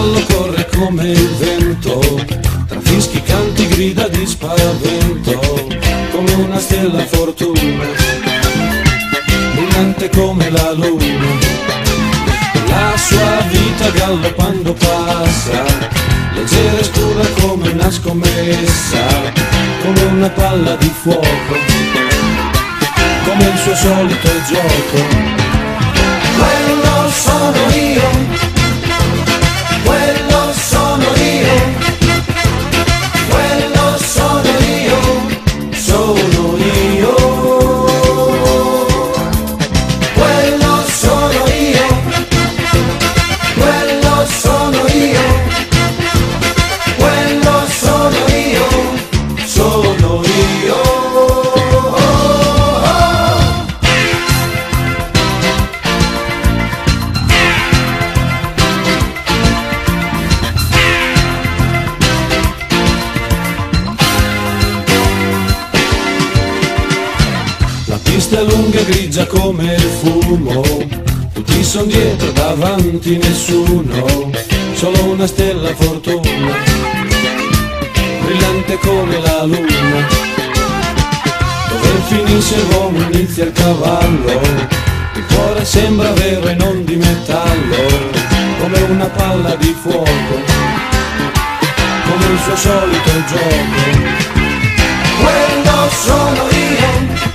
cavallo corre come il vento, tra fischi, canti, grida di spavento, come una stella fortuna, brillante come la luna. La sua vita galoppando passa, leggera e scura come una scommessa, come una palla di fuoco, come il suo solito gioco. Quello sono È lunga grigia come il fumo, tutti son dietro, davanti nessuno, solo una stella fortuna, brillante come la luna. Dove finisce l'uomo inizia il cavallo, il cuore sembra vero e non di metallo, come una palla di fuoco, come il suo solito gioco. Quello sono io,